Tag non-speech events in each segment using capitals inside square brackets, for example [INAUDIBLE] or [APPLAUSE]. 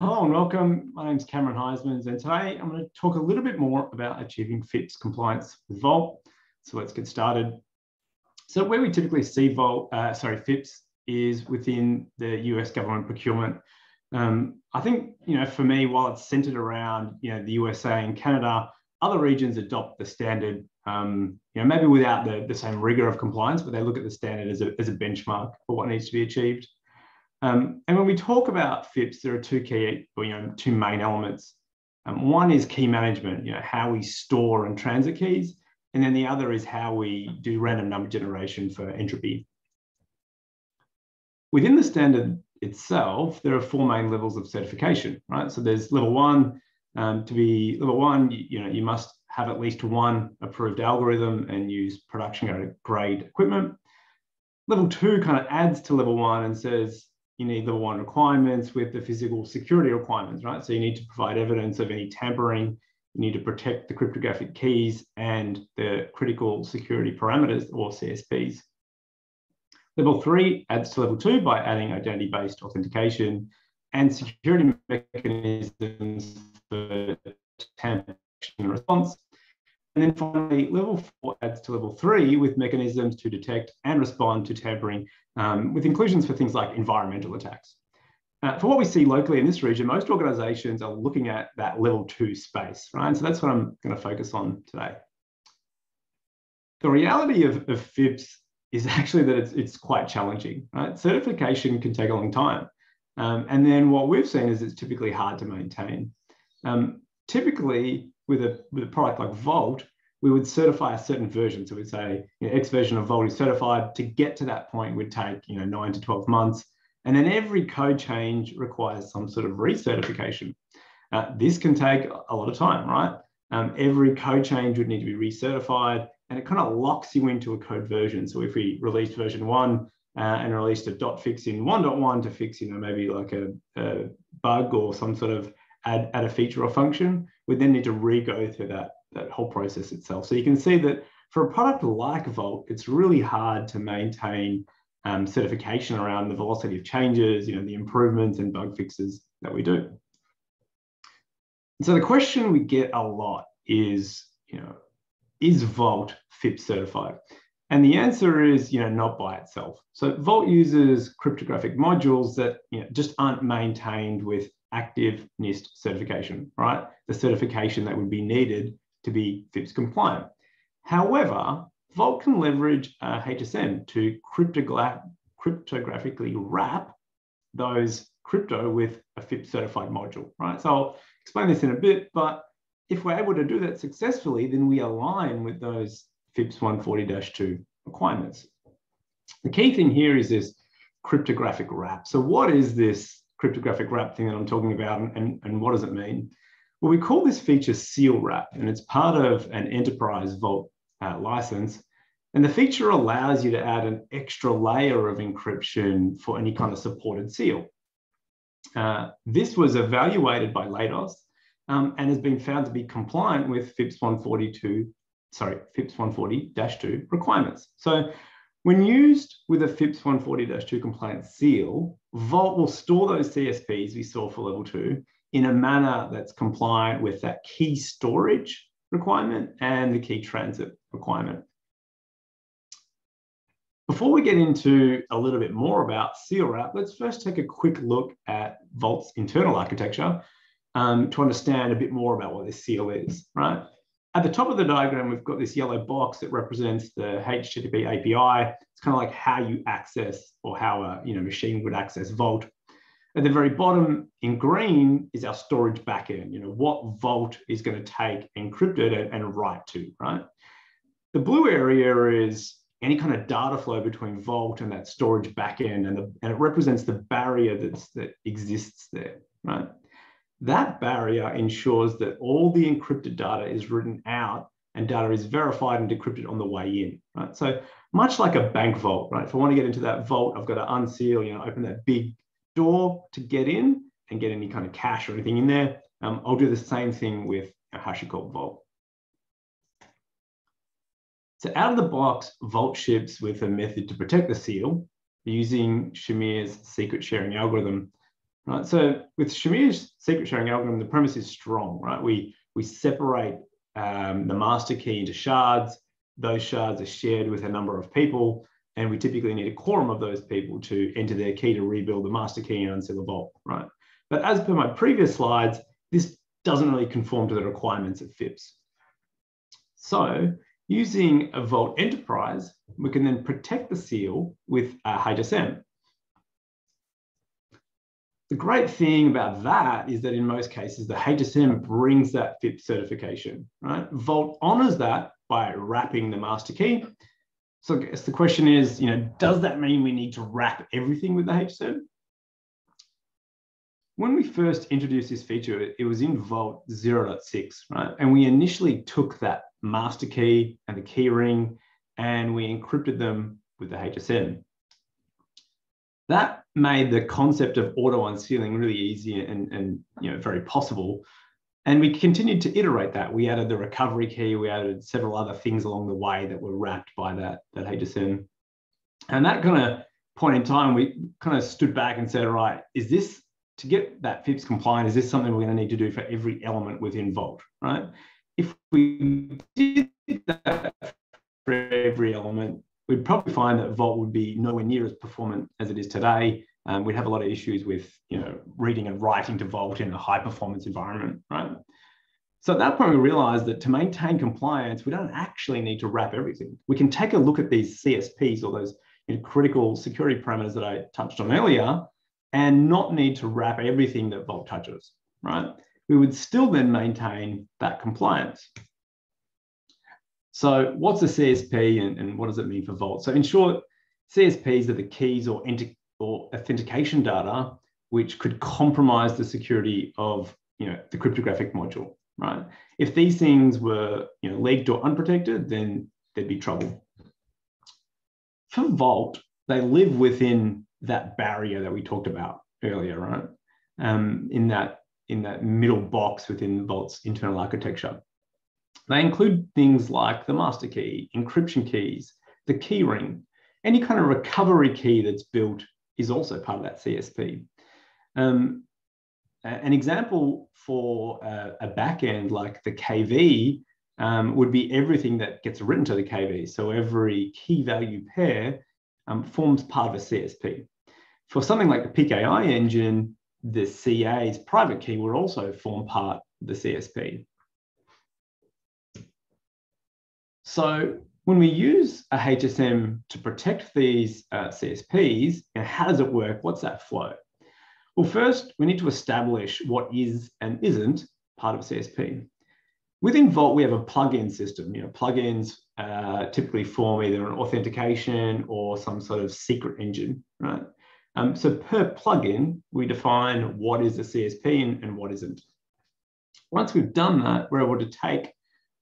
Hello and welcome. My name is Cameron Huysmans, and today I'm going to talk a little bit more about achieving FIPS compliance with Vault. So let's get started. So where we typically see Vault, uh, sorry, FIPS is within the US government procurement. Um, I think you know, for me, while it's centered around you know the USA and Canada, other regions adopt the standard. Um, you know, maybe without the, the same rigor of compliance, but they look at the standard as a, as a benchmark for what needs to be achieved. Um, and when we talk about FIPS, there are two key, you know, two main elements. Um, one is key management, you know, how we store and transit keys, and then the other is how we do random number generation for entropy. Within the standard itself, there are four main levels of certification, right? So there's level one. Um, to be level one, you, you know, you must have at least one approved algorithm and use production grade equipment. Level two kind of adds to level one and says, you need the one requirements with the physical security requirements, right? So you need to provide evidence of any tampering, you need to protect the cryptographic keys and the critical security parameters or CSPs. Level three adds to level two by adding identity-based authentication and security mechanisms for tampering response. And then finally, level four adds to level three with mechanisms to detect and respond to tampering um, with inclusions for things like environmental attacks. Uh, for what we see locally in this region, most organizations are looking at that level two space, right? So that's what I'm going to focus on today. The reality of, of FIPS is [LAUGHS] actually that it's, it's quite challenging, right? Certification can take a long time. Um, and then what we've seen is it's typically hard to maintain. Um, typically, with a, with a product like Vault, we would certify a certain version. So we'd say you know, X version of Vault is certified. To get to that point would take you know nine to 12 months. And then every code change requires some sort of recertification. Uh, this can take a lot of time, right? Um, every code change would need to be recertified and it kind of locks you into a code version. So if we released version one uh, and released a dot fix in 1.1 to fix, you know, maybe like a, a bug or some sort of add, add a feature or function, we then need to re-go through that that whole process itself. So you can see that for a product like Vault, it's really hard to maintain um, certification around the velocity of changes, you know, the improvements and bug fixes that we do. So the question we get a lot is, you know, is Vault FIPS certified? And the answer is, you know, not by itself. So Vault uses cryptographic modules that you know, just aren't maintained with active NIST certification, right? The certification that would be needed to be FIPS compliant. However, Vault can leverage uh, HSM to cryptographically wrap those crypto with a FIPS certified module, right? So I'll explain this in a bit, but if we're able to do that successfully, then we align with those FIPS 140-2 requirements. The key thing here is this cryptographic wrap. So what is this cryptographic wrap thing that I'm talking about and, and, and what does it mean? Well, we call this feature Seal Wrap, and it's part of an enterprise Vault uh, license. And the feature allows you to add an extra layer of encryption for any kind of supported seal. Uh, this was evaluated by Leidos um, and has been found to be compliant with FIPS 142, sorry, FIPS 140-2 requirements. So when used with a FIPS 140-2 compliant seal, Vault will store those CSPs we saw for level two in a manner that's compliant with that key storage requirement and the key transit requirement. Before we get into a little bit more about seal wrap, let's first take a quick look at Vault's internal architecture um, to understand a bit more about what this seal is, right? At the top of the diagram, we've got this yellow box that represents the HTTP API. It's kind of like how you access or how a you know, machine would access Vault. At the very bottom in green is our storage backend, you know, what Vault is going to take encrypted and, and write to, right? The blue area is any kind of data flow between Vault and that storage backend, and, the, and it represents the barrier that's, that exists there, right? That barrier ensures that all the encrypted data is written out and data is verified and decrypted on the way in, right? So much like a bank vault, right? If I want to get into that vault, I've got to unseal, you know, open that big door to get in and get any kind of cash or anything in there. Um, I'll do the same thing with a HashiCorp Vault. So out of the box, Vault ships with a method to protect the seal using Shamir's secret sharing algorithm. Right? So with Shamir's secret sharing algorithm, the premise is strong, right? We, we separate um, the master key into shards. Those shards are shared with a number of people, and we typically need a quorum of those people to enter their key to rebuild the master key and unseal the vault, right? But as per my previous slides, this doesn't really conform to the requirements of FIPS. So using a Vault Enterprise, we can then protect the seal with a HSM. The great thing about that is that in most cases, the HSM brings that FIP certification, right? Vault honors that by wrapping the master key. So I guess the question is, you know, does that mean we need to wrap everything with the HSM? When we first introduced this feature, it was in Vault 0.6, right? And we initially took that master key and the key ring and we encrypted them with the HSM. That made the concept of auto unsealing really easy and, and you know, very possible. And we continued to iterate that. We added the recovery key, we added several other things along the way that were wrapped by that, that HSM. And that kind of point in time, we kind of stood back and said, right, is this to get that FIPS compliant, is this something we're going to need to do for every element within Vault, right? If we did that for every element, we'd probably find that Vault would be nowhere near as performant as it is today. Um, we'd have a lot of issues with, you know, reading and writing to Vault in a high performance environment, right? So at that point, we realized that to maintain compliance, we don't actually need to wrap everything. We can take a look at these CSPs or those you know, critical security parameters that I touched on earlier and not need to wrap everything that Vault touches, right? We would still then maintain that compliance. So what's a CSP and, and what does it mean for Vault? So in short, CSPs are the keys or, or authentication data which could compromise the security of you know, the cryptographic module, right? If these things were you know, leaked or unprotected, then there'd be trouble. For Vault, they live within that barrier that we talked about earlier, right? Um, in that in that middle box within Vault's internal architecture. They include things like the master key, encryption keys, the keyring, any kind of recovery key that's built is also part of that CSP. Um, an example for a, a backend like the KV um, would be everything that gets written to the KV. So every key value pair um, forms part of a CSP. For something like the PKI engine, the CA's private key would also form part of the CSP. So when we use a HSM to protect these uh, CSPs, you know, how does it work? What's that flow? Well, first, we need to establish what is and isn't part of a CSP. Within Vault, we have a plugin system. You know, plugins uh, typically form either an authentication or some sort of secret engine, right? Um, so per plugin, we define what is a CSP and, and what isn't. Once we've done that, we're able to take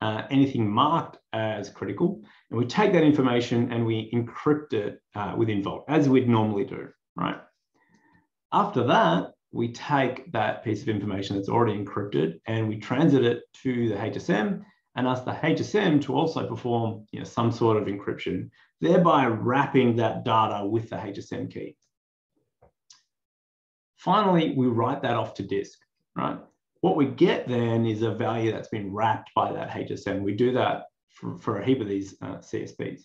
uh, anything marked as critical, and we take that information and we encrypt it uh, within Vault, as we'd normally do, right? After that, we take that piece of information that's already encrypted and we transit it to the HSM and ask the HSM to also perform you know, some sort of encryption, thereby wrapping that data with the HSM key. Finally, we write that off to disk, right? What we get then is a value that's been wrapped by that HSM. We do that for, for a heap of these uh, CSPs.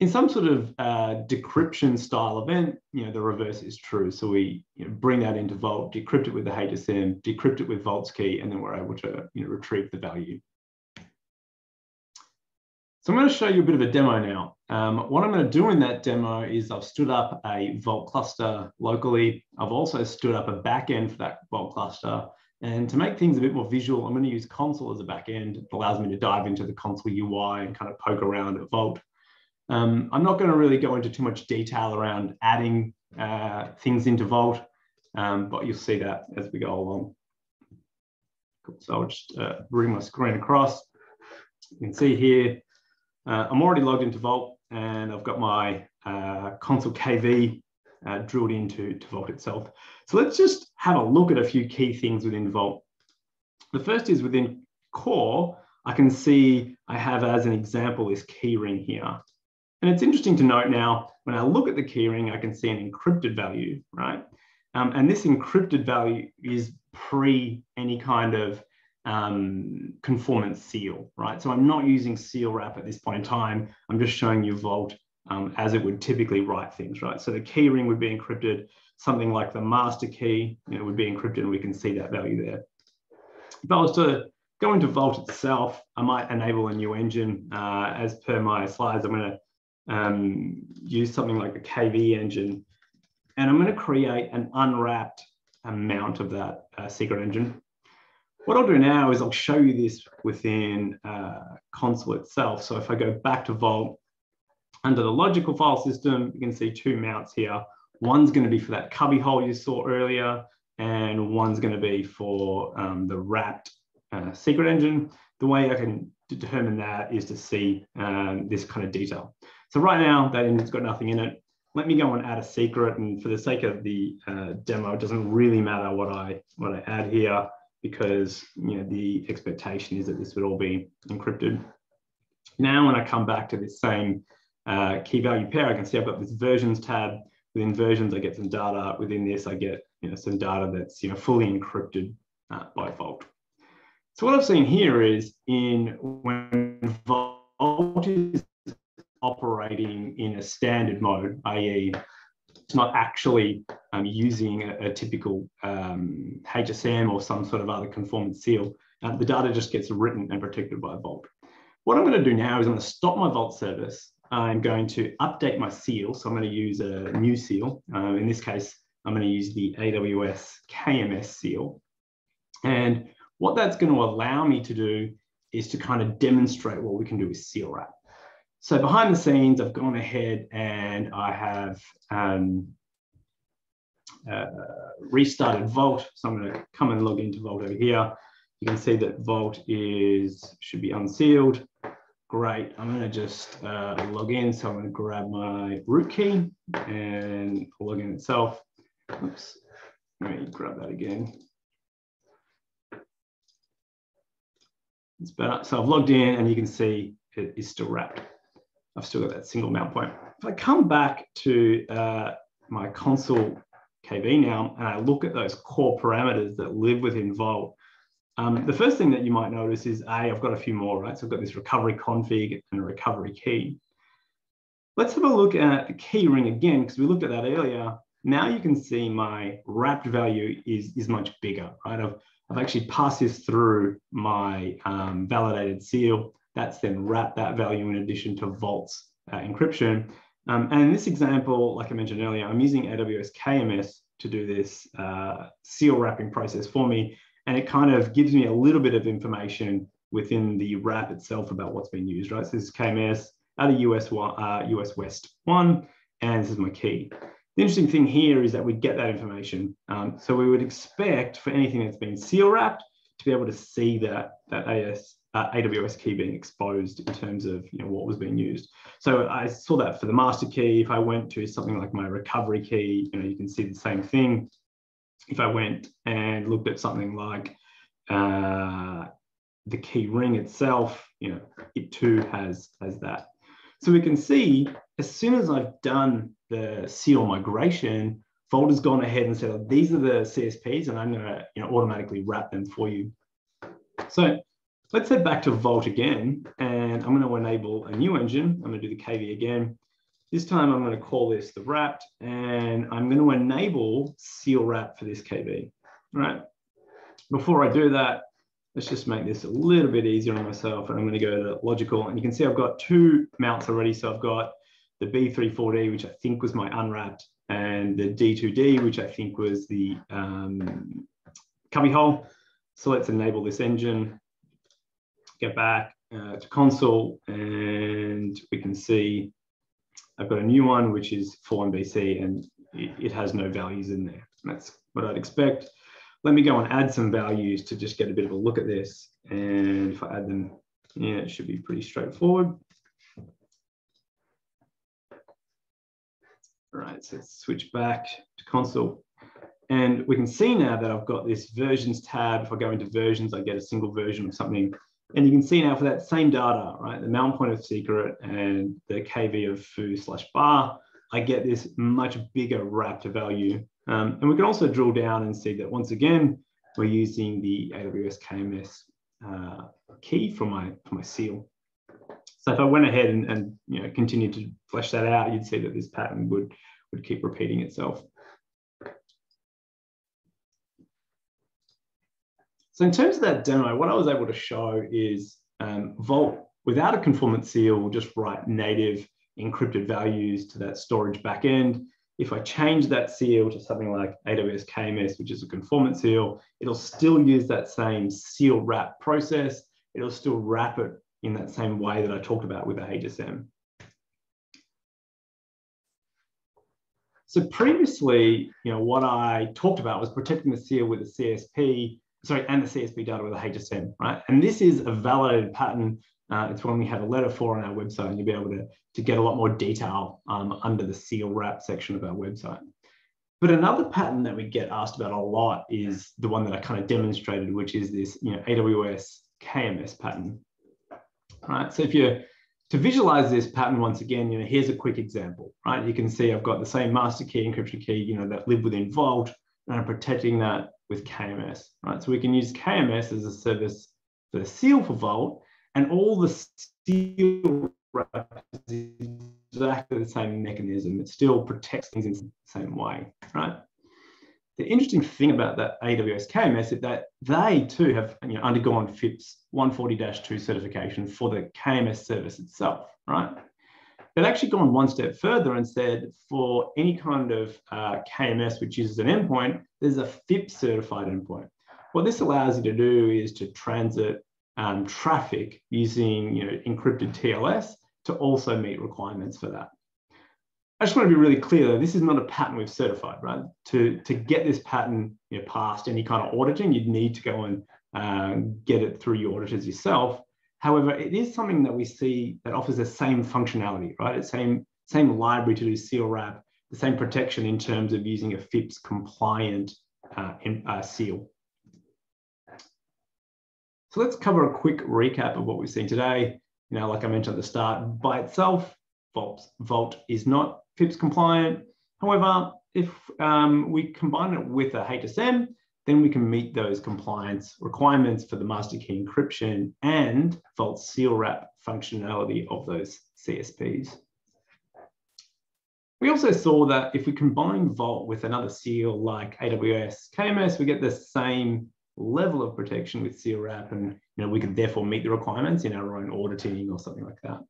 In some sort of uh, decryption style event, you know, the reverse is true. So we you know, bring that into Vault, decrypt it with the HSM, decrypt it with Vault's key, and then we're able to you know, retrieve the value. So I'm going to show you a bit of a demo now. Um, what I'm going to do in that demo is I've stood up a Vault cluster locally. I've also stood up a backend for that Vault cluster. And to make things a bit more visual, I'm going to use Consul as a backend. It allows me to dive into the Consul UI and kind of poke around at Vault. Um, I'm not going to really go into too much detail around adding uh, things into Vault, um, but you'll see that as we go along. Cool. So I'll just uh, bring my screen across. You can see here, uh, I'm already logged into Vault and I've got my uh, Consul KV uh, drilled into to Vault itself. So let's just have a look at a few key things within Vault. The first is within core, I can see I have as an example this keyring here. And it's interesting to note now, when I look at the keyring, I can see an encrypted value, right? Um, and this encrypted value is pre any kind of um, conformance seal, right? So I'm not using seal wrap at this point in time. I'm just showing you Vault um, as it would typically write things, right? So the key ring would be encrypted, something like the master key you know, would be encrypted and we can see that value there. If I was to go into Vault itself, I might enable a new engine. Uh, as per my slides, I'm gonna um, use something like the KV engine and I'm gonna create an unwrapped amount of that uh, secret engine. What I'll do now is I'll show you this within uh, itself. So if I go back to Vault, under the logical file system, you can see two mounts here. One's going to be for that cubby hole you saw earlier, and one's going to be for um, the wrapped uh, secret engine. The way I can determine that is to see um, this kind of detail. So right now, that engine's got nothing in it. Let me go and add a secret. And for the sake of the uh, demo, it doesn't really matter what I, what I add here because you know the expectation is that this would all be encrypted. Now, when I come back to this same uh, key value pair, I can see I've got this versions tab. Within versions, I get some data. Within this, I get you know some data that's you know fully encrypted uh, by Vault. So what I've seen here is in when Vault is operating in a standard mode, i.e it's not actually um, using a, a typical um, HSM or some sort of other conformance seal. Uh, the data just gets written and protected by Vault. What I'm going to do now is I'm going to stop my Vault service. I'm going to update my seal. So I'm going to use a new seal. Uh, in this case, I'm going to use the AWS KMS seal. And what that's going to allow me to do is to kind of demonstrate what we can do with seal wrap. So behind the scenes, I've gone ahead and I have um, uh, restarted Vault. So I'm going to come and log into Vault over here. You can see that Vault is should be unsealed. Great. I'm going to just uh, log in. So I'm to grab my root key and log in itself. Oops. Let me grab that again. It's better. So I've logged in and you can see it is still wrapped. I've still got that single mount point. If I come back to uh, my Consul KV now, and I look at those core parameters that live within Vault, um, the first thing that you might notice is, A, I've got a few more, right? So I've got this recovery config and a recovery key. Let's have a look at the key ring again, because we looked at that earlier. Now you can see my wrapped value is, is much bigger, right? I've, I've actually passed this through my um, validated seal. That's then wrapped that value in addition to Vault's uh, encryption. Um, and in this example, like I mentioned earlier, I'm using AWS KMS to do this uh, seal wrapping process for me. And it kind of gives me a little bit of information within the wrap itself about what's been used, right? So this is KMS out of US, uh, US West 1, and this is my key. The interesting thing here is that we get that information. Um, so we would expect for anything that's been seal wrapped to be able to see that, that AS, uh, AWS key being exposed in terms of you know, what was being used. So I saw that for the master key. If I went to something like my recovery key, you know, you can see the same thing. If I went and looked at something like uh, the key ring itself, you know, it too has, has that. So we can see as soon as I've done the seal migration, has gone ahead and said, these are the CSPs and I'm going to you know, automatically wrap them for you. So let's head back to Vault again, and I'm going to enable a new engine. I'm going to do the KV again. This time I'm going to call this the wrapped, and I'm going to enable seal wrap for this KV. All right. Before I do that, let's just make this a little bit easier on myself. And I'm going to go to logical, and you can see I've got two mounts already. So I've got the B34D, which I think was my unwrapped, and the D2D, which I think was the um, cubby hole. So let's enable this engine get back uh, to Consul, and we can see I've got a new one, which is 4MBC and it, it has no values in there. That's what I'd expect. Let me go and add some values to just get a bit of a look at this. And if I add them, yeah, it should be pretty straightforward. All right, so let's switch back to Consul. And we can see now that I've got this versions tab. If I go into versions, I get a single version of something and you can see now for that same data, right, the mount point of secret and the KV of foo slash bar, I get this much bigger wrapped value Um, and we can also drill down and see that once again, we're using the AWS KMS uh, key for my, for my seal. So if I went ahead and, and you know continued to flesh that out, you'd see that this pattern would, would keep repeating itself. So in terms of that demo, what I was able to show is um, Vault, without a conformance seal, will just write native encrypted values to that storage backend. If I change that seal to something like AWS KMS, which is a conformance seal, it'll still use that same seal wrap process. It'll still wrap it in that same way that I talked about with the HSM. So previously, you know, what I talked about was protecting the seal with a CSP, sorry, and the CSP data with a HSM, right? And this is a validated pattern. Uh, it's one we have a letter for on our website, and you'll be able to, to get a lot more detail um, under the seal wrap section of our website. But another pattern that we get asked about a lot is the one that I kind of demonstrated, which is this, you know, AWS KMS pattern. Right. So if you to visualize this pattern once again, you know, here's a quick example, right? You can see I've got the same master key, encryption key, you know, that live within Vault, and I'm protecting that with KMS, right? So we can use KMS as a service for the seal for Vault, and all the seal is exactly the same mechanism. It still protects things in the same way, right? The interesting thing about that AWS KMS is that they too have you know, undergone FIPS 140-2 certification for the KMS service itself, right? They've actually gone one step further and said for any kind of uh, KMS which uses an endpoint, there's a FIPS certified endpoint. What this allows you to do is to transit um, traffic using you know, encrypted TLS to also meet requirements for that. I just want to be really clear though, this is not a pattern we've certified, right? To, to get this pattern you know, past any kind of auditing, you'd need to go and uh, get it through your auditors yourself. However, it is something that we see that offers the same functionality, right? It's same, same library to do seal wrap, the same protection in terms of using a FIPS compliant uh, uh, seal. So let's cover a quick recap of what we've seen today. You know, like I mentioned at the start, by itself, Vault, Vault is not FIPS compliant. However, if um, we combine it with a HSM, then we can meet those compliance requirements for the master key encryption and Vault seal wrap functionality of those CSPs. We also saw that if we combine Vault with another seal like AWS KMS, we get the same level of protection with seal wrap and you know, we can therefore meet the requirements in our own auditing or something like that.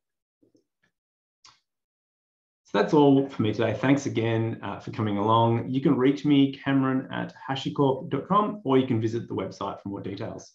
So that's all for me today. Thanks again uh, for coming along. You can reach me, Cameron at hashicorp.com, or you can visit the website for more details.